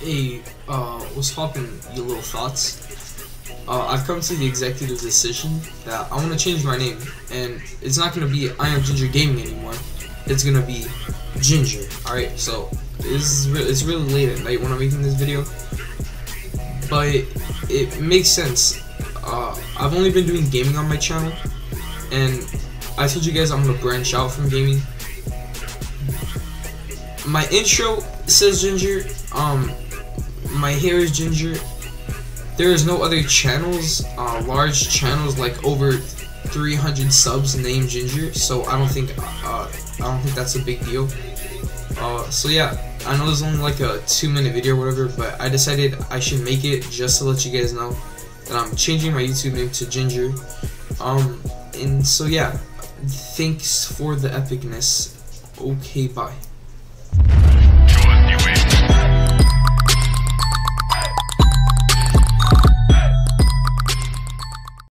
Hey, uh, what's poppin', you little thoughts? Uh, I've come to the executive decision that I want to change my name, and it's not gonna be I am Ginger Gaming anymore. It's gonna be Ginger. All right, so is re it's really late at night when I'm making this video, but it, it makes sense. Uh, I've only been doing gaming on my channel, and I told you guys I'm gonna branch out from gaming. My intro says Ginger. Um, my hair is ginger. There is no other channels, uh, large channels like over 300 subs named Ginger, so I don't think uh, I don't think that's a big deal. Uh, so yeah, I know it's only like a two minute video or whatever, but I decided I should make it just to let you guys know that I'm changing my YouTube name to Ginger. Um, and so yeah, thanks for the epicness. Okay, bye.